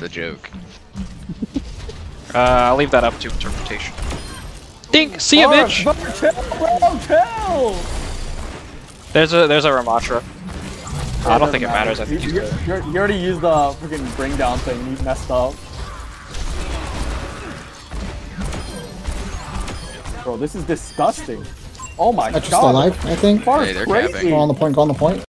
the joke. Uh, I'll leave that up to interpretation. Dink! See ya, bitch! Bartel! There's a there's a Ramatra. I don't think it matter. matters. I think You, he's good. you, already used the freaking bring down thing. You messed up. Bro, this is disgusting. Oh my god. That's just alive, I think. Far Hey, they're crazy. capping. Go on the point, go on the point.